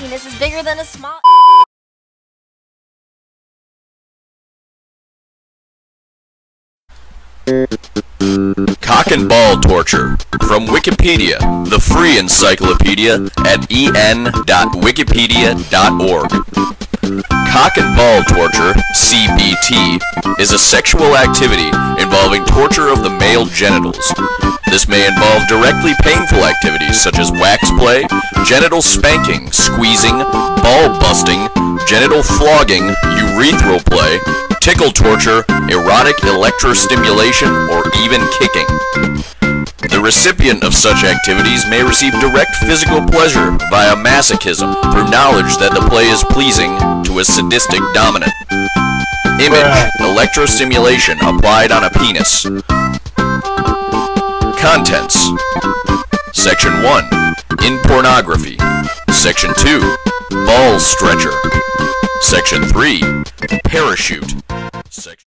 Penis is bigger than a small. Cock and ball torture. From Wikipedia, the free encyclopedia at en.wikipedia.org. Cock and ball torture, CBT, is a sexual activity involving torture of the male genitals. This may involve directly painful activities such as wax play, genital spanking, squeezing, ball busting, genital flogging, urethral play, tickle torture, erotic electrostimulation, or even kicking. The recipient of such activities may receive direct physical pleasure via masochism through knowledge that the play is pleasing to a sadistic dominant. Image, electrostimulation applied on a penis. Contents Section 1 In pornography. Section 2 Ball stretcher. Section 3 Parachute. Section